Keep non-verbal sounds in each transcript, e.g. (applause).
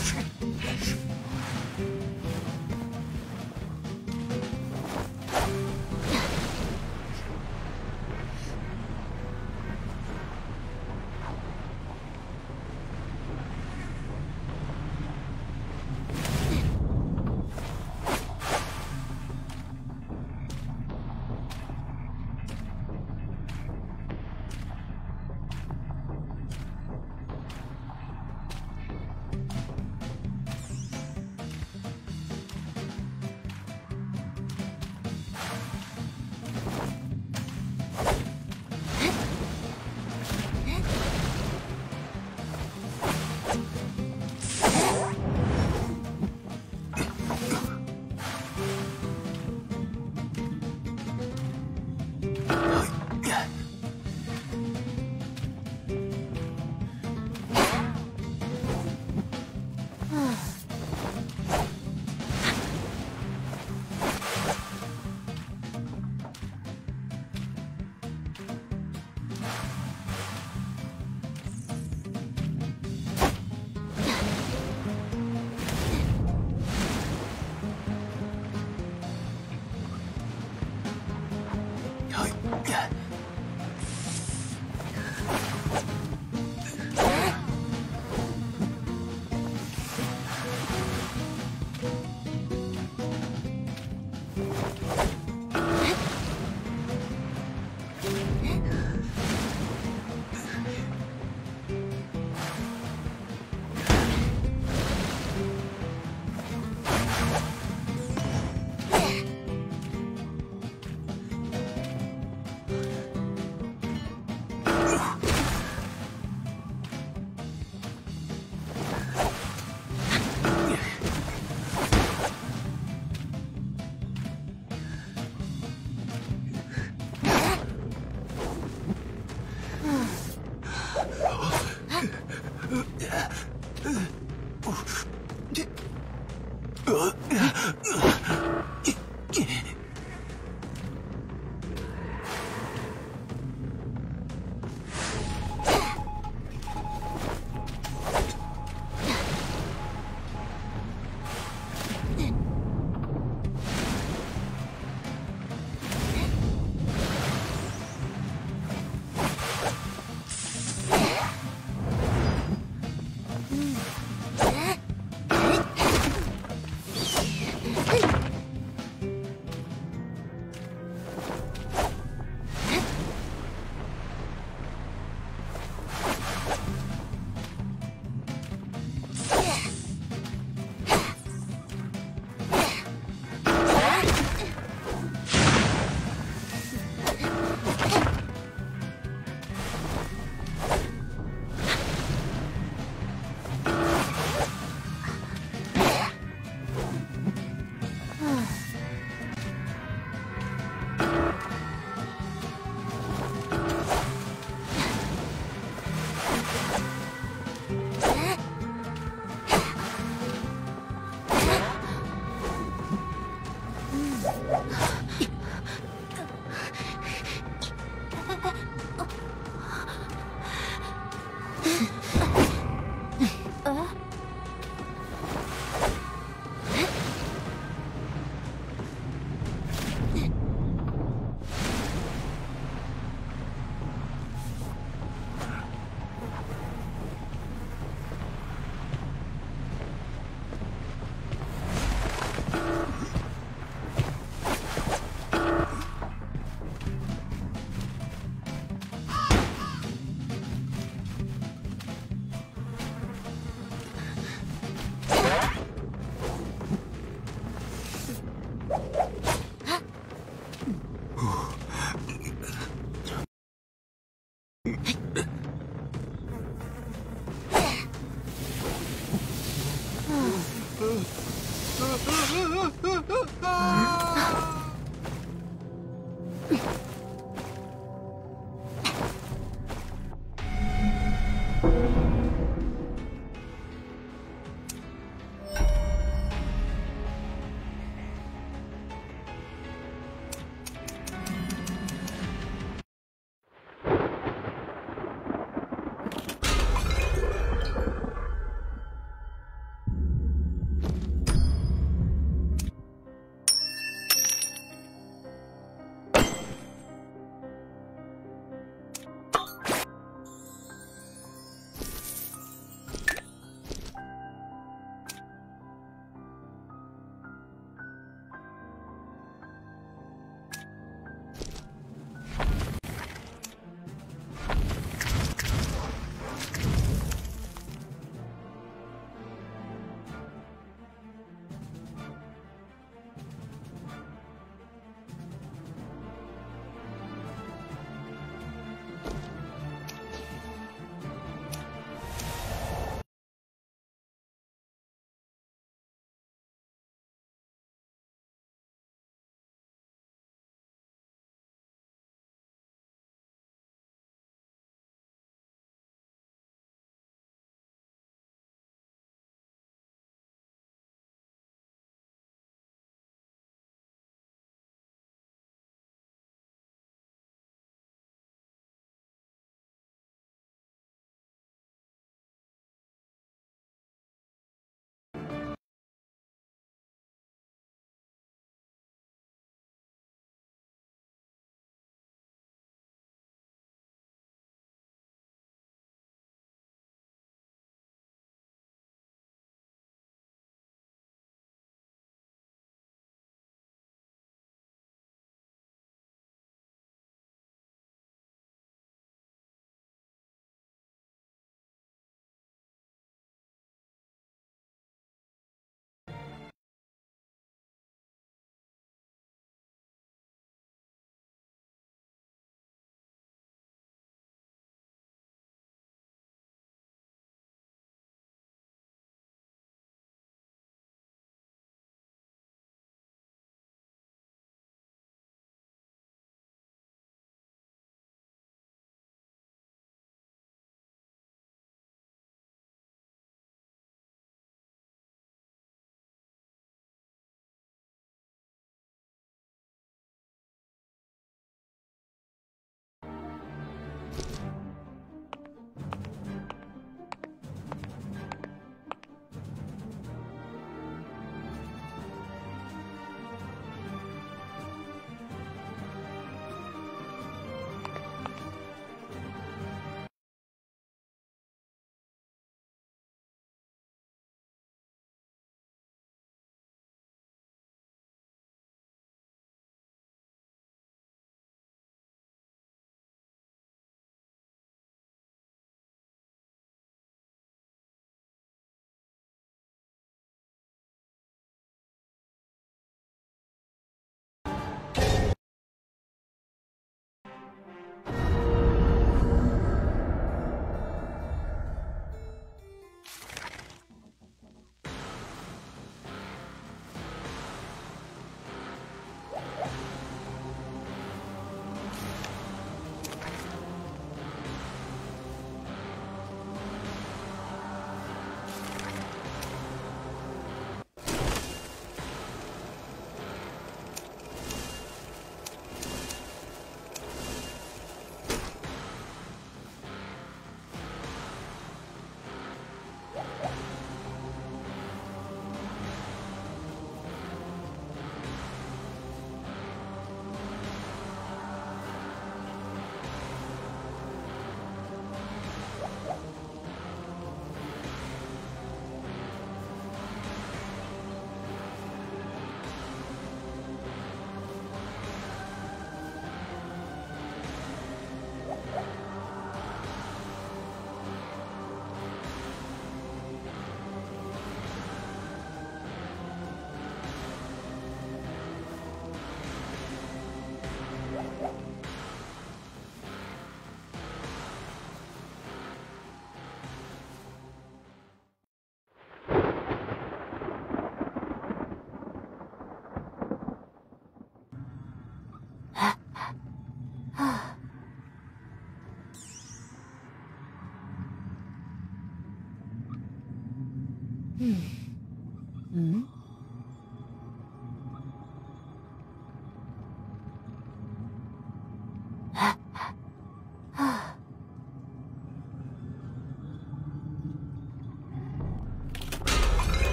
Oh, (laughs)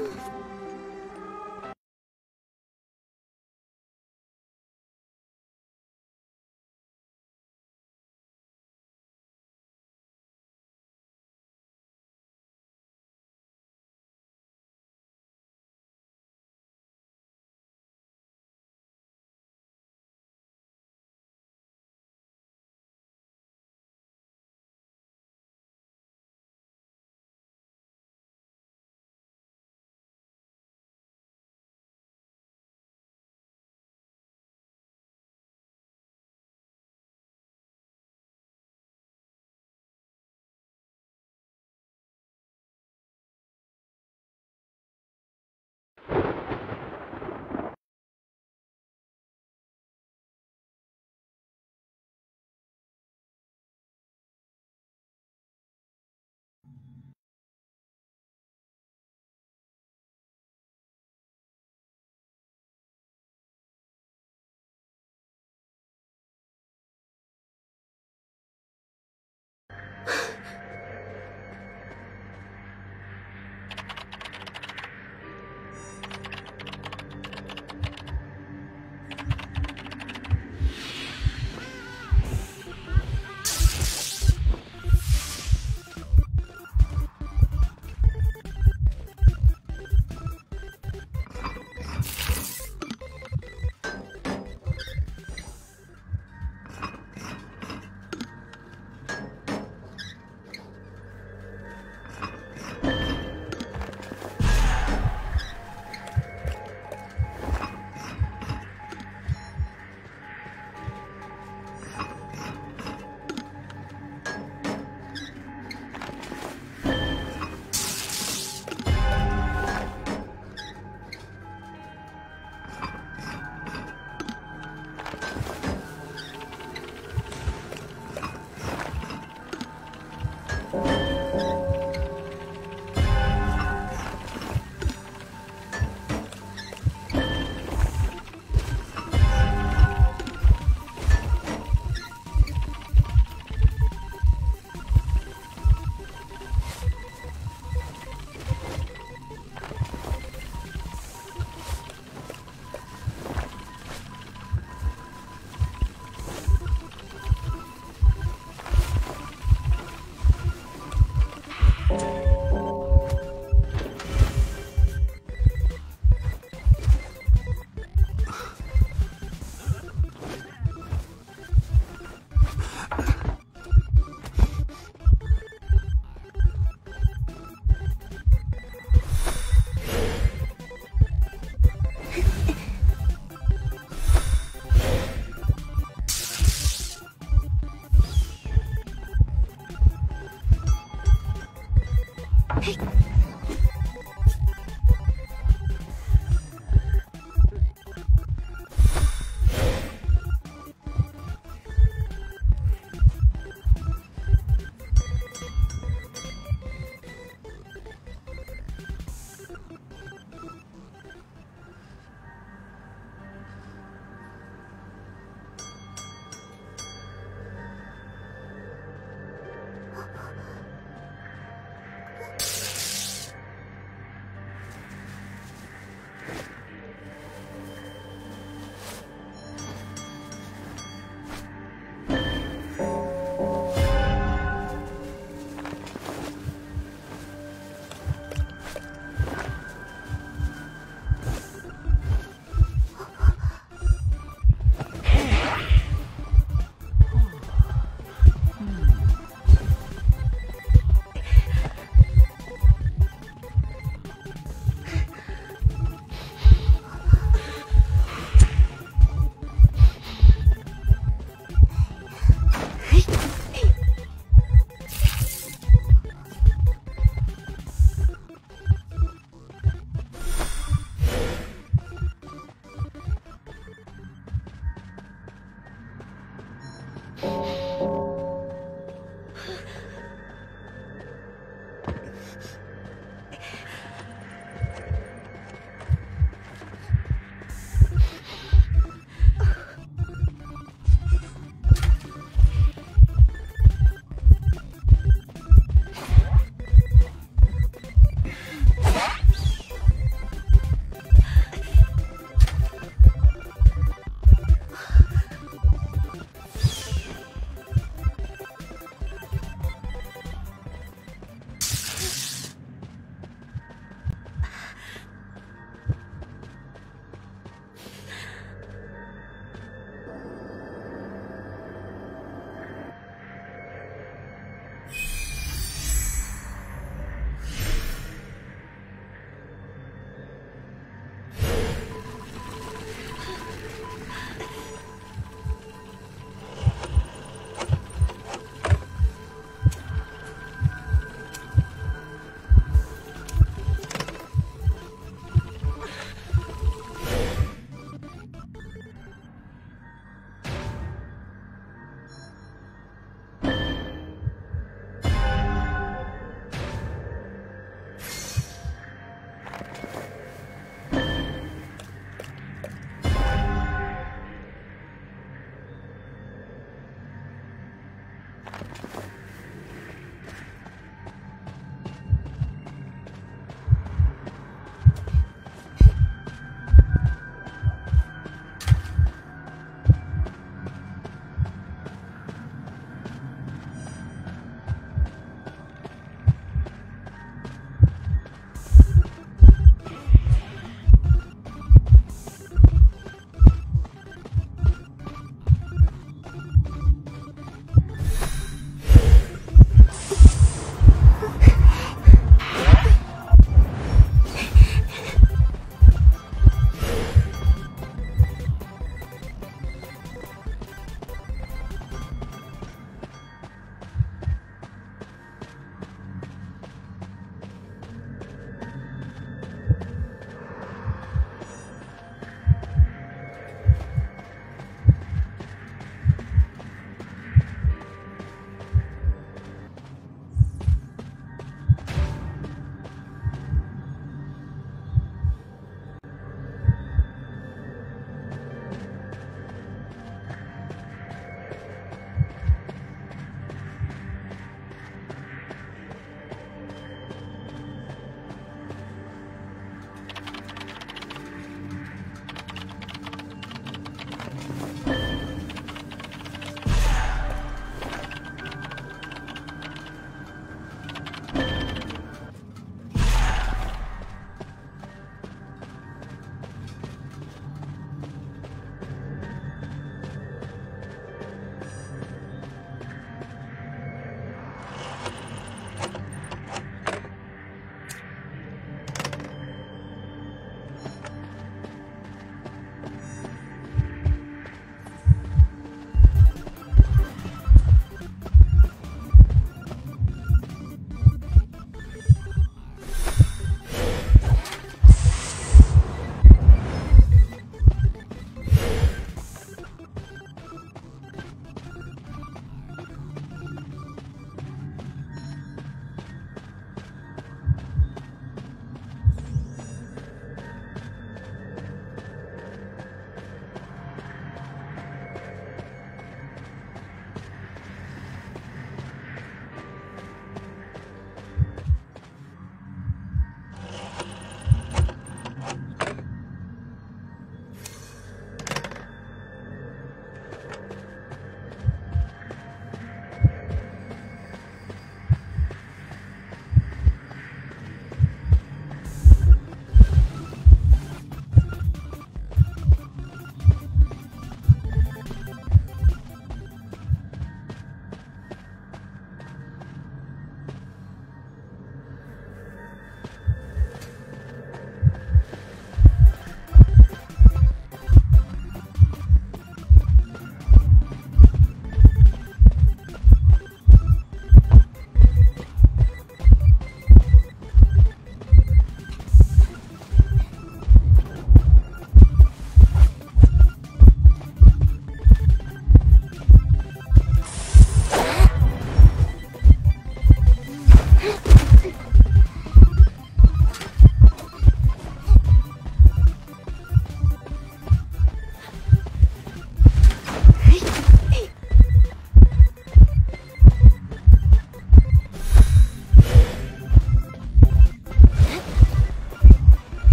あ